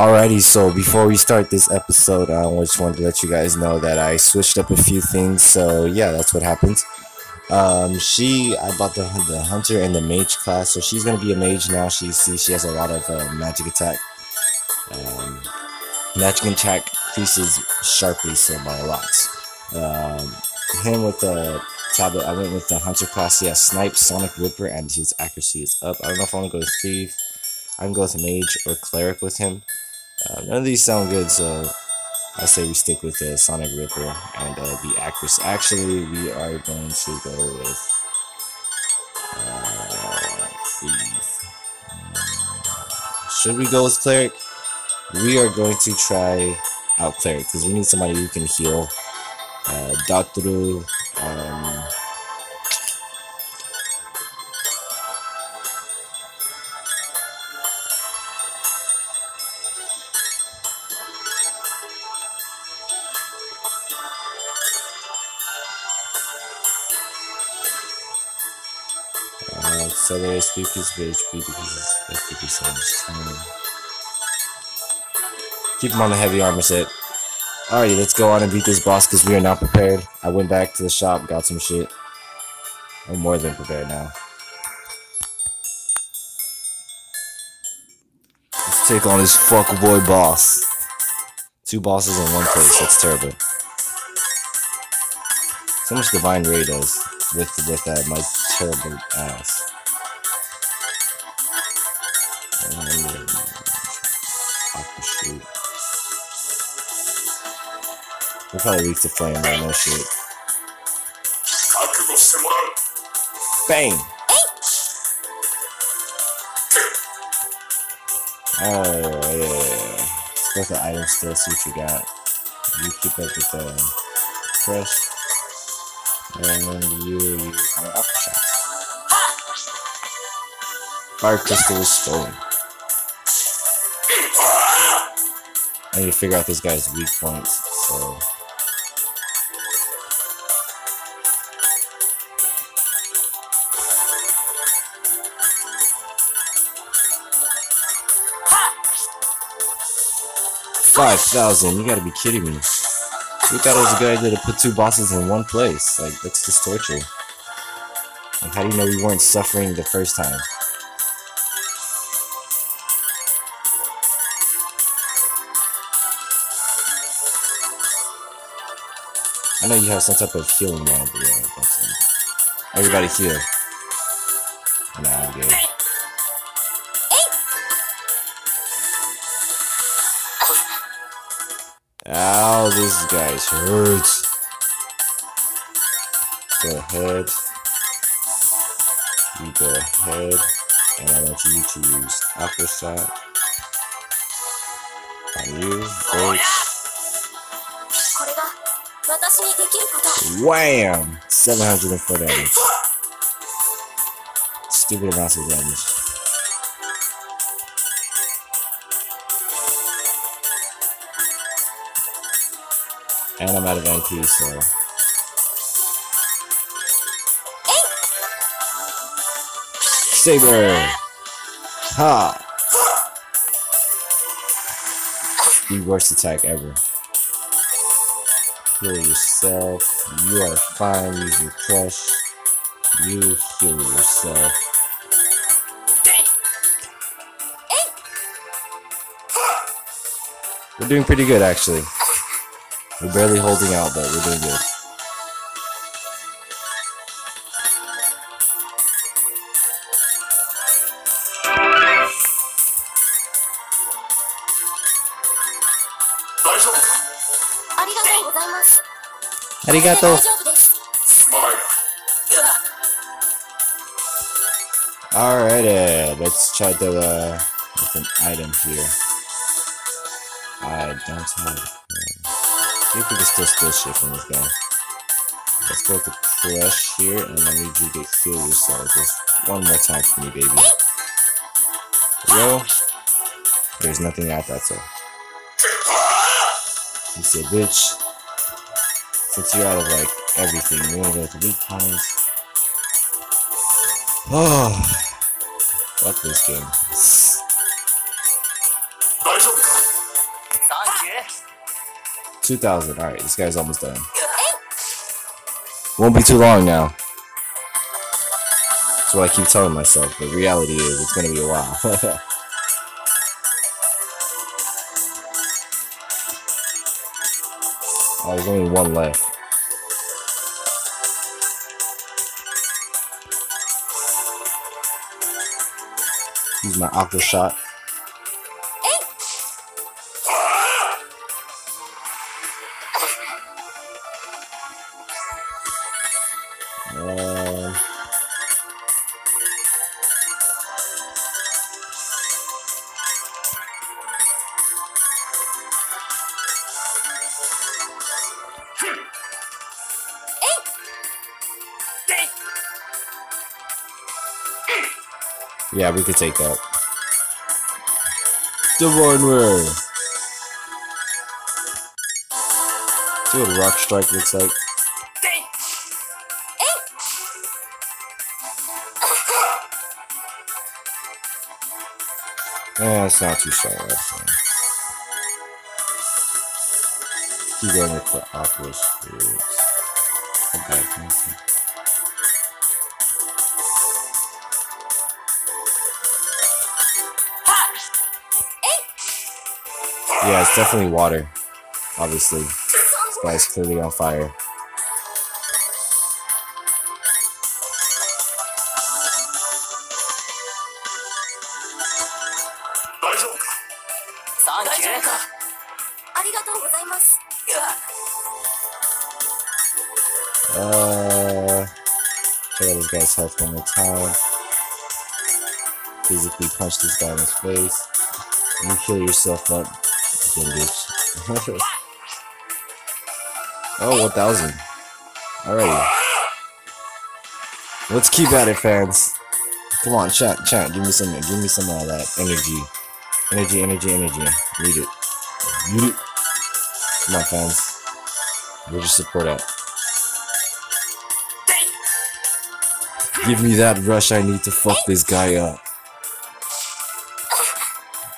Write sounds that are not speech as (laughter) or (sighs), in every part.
Alrighty, so before we start this episode, I just wanted to let you guys know that I switched up a few things. So yeah, that's what happened. Um, she, I bought the the hunter and the mage class, so she's gonna be a mage now. She see she has a lot of uh, magic attack. Um, magic attack increases sharply, so by a lot. Um, him with the tablet, I went with the hunter class. He has snipe, sonic ripper, and his accuracy is up. I don't know if I want to go with thief. I can go with mage or cleric with him. Uh, none of these sound good, so I say we stick with the Sonic Ripper and uh, the actress. Actually, we are going to go with uh. Should we go with Cleric? We are going to try out Cleric because we need somebody who can heal. Uh, Daturu, um, 7 HP piece of HP because it's 50 percent time. Keep him on the heavy armor set. Alrighty, let's go on and beat this boss because we are not prepared. I went back to the shop, got some shit. I'm more than prepared now. Let's take on this fuckboy boss. Two bosses in one place, that's terrible. So much Divine Ray does with with my terrible ass. We're probably weak to flame man, no shit. Bang! Oh, yeah. Let's go with the item still, see what you got. You keep up with uh, the crush. And you use my upper shot. Fire crystal is stolen. I need to figure out this guy's weak points, so Five thousand? You gotta be kidding me. We thought it was a good idea to put two bosses in one place. Like, that's just torture. Like, how do you know we weren't suffering the first time? I know you have some type of healing mod, but yeah, that's it. Everybody heal. Nah, I'm good. Ow, this guy's hurts. Go ahead. You go ahead. And I want you to use upper shot. On you. Great. Wham! 704 damage. Stupid amounts of damage. And I'm out of MP, so. Saber! Ha! The worst attack ever. Heal yourself. You are fine. Use your crush. You heal yourself. We're doing pretty good, actually. We're barely holding out, but we're doing good. Arigato. Alrighty, let's try the uh, different item here. I don't have. See if we can still steal shit from this guy. Let's go with the crush here, and I need you to heal yourself just one more time for me, baby. Yo, there's nothing at that, so. You said, bitch. Since you're out of like everything, you wanna go with the weak points. Oh, (sighs) fuck this game. 2,000. Alright, this guy's almost done. Won't be too long now. That's what I keep telling myself, The reality is it's gonna be a while. (laughs) oh, there's only one left. Use my aqua shot. Um, yeah, we could take that. The one Ray. See what Rock Strike looks like. Yeah, it's not too strong. Keep going with the Aqua Spirits. Okay, thank you. Yeah, it's definitely water. Obviously. Guy's clearly on fire. Uh, check this guy's health one more time. Physically punch this guy in his face. You kill yourself up, you bitch. Oh, 1,000. Alrighty. Let's keep at it, fans. Come on, chat, chat. Give me some, give me some of that energy, energy, energy, energy. Need it. Need it. Come on, fans. We'll just support that. Give me that rush I need to fuck this guy up.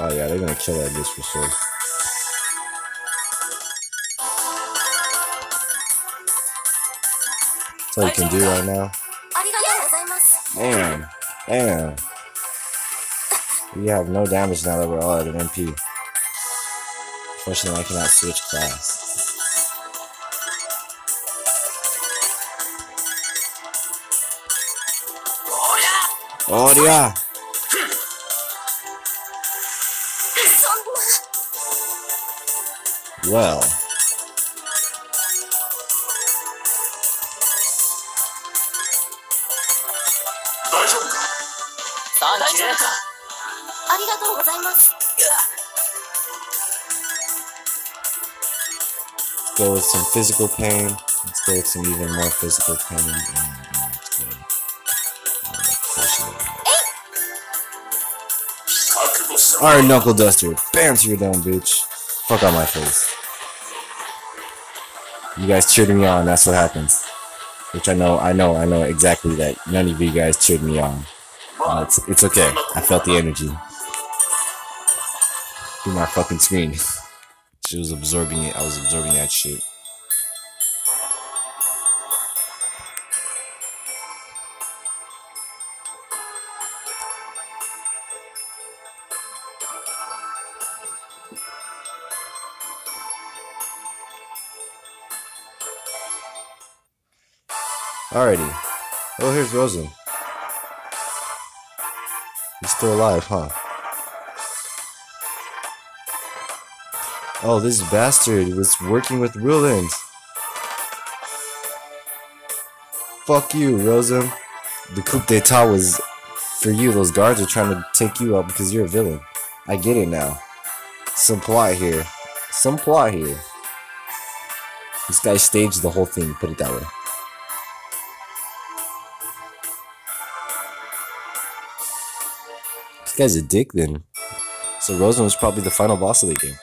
Oh yeah, they're gonna kill that bitch for sure. All you can do right now. Damn. Damn. We have no damage now that we're all at an MP. Unfortunately, I cannot switch class. Oh yeah. Well. Go with some physical pain. Let's go with some even more physical pain. And, let's go. Alright, Knuckle Duster. Bam to your dome, bitch. Fuck out my face. You guys cheered me on, that's what happens. Which I know, I know, I know exactly that none of you guys cheered me on. Uh, it's, it's okay. I felt the energy. Through my fucking screen. (laughs) she was absorbing it. I was absorbing that shit. Alrighty. Oh, here's Rosen. He's still alive, huh? Oh, this bastard was working with Ruland. Fuck you, Rosen. The coup d'etat was for you. Those guards are trying to take you out because you're a villain. I get it now. Some plot here. Some plot here. This guy staged the whole thing, put it that way. Guy's a dick then. So Rosen was probably the final boss of the game.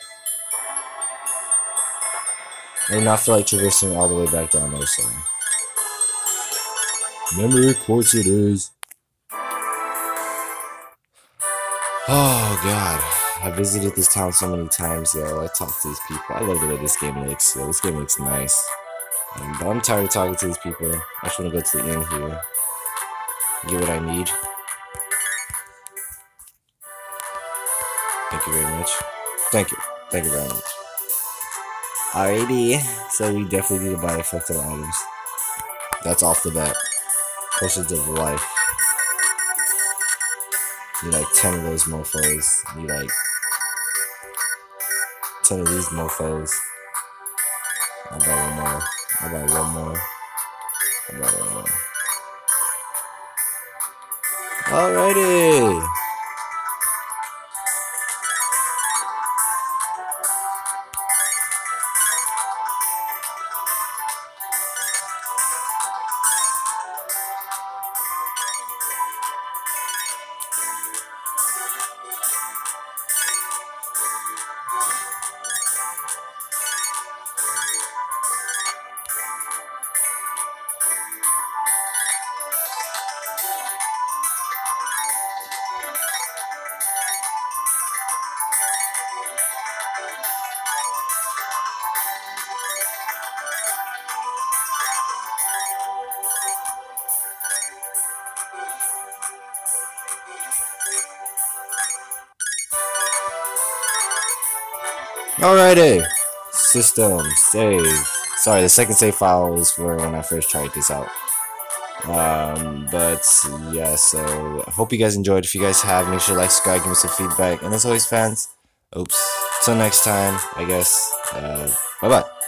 I did not feel like traversing all the way back down there, so. Memory quartz it is. Oh god. I visited this town so many times, yo. I talked to these people. I love the way this game looks, yo. This game looks nice. Um, but I'm tired of talking to these people. I just want to go to the inn here. Get what I need. Thank you very much. Thank you. Thank you very much. Alrighty. So we definitely need to buy a fuck ton items. That's off the bat. Potions of life. Need like 10 of those mofos. Need like 10 of these mofos. I got one more. I got one more. I got one more. Alrighty. Alrighty. System, save. Sorry, the second save file was for when I first tried this out. Um, but yeah, so I hope you guys enjoyed. If you guys have, make sure to like, subscribe, give me some feedback. And as always, fans, oops, till next time, I guess, uh, bye bye.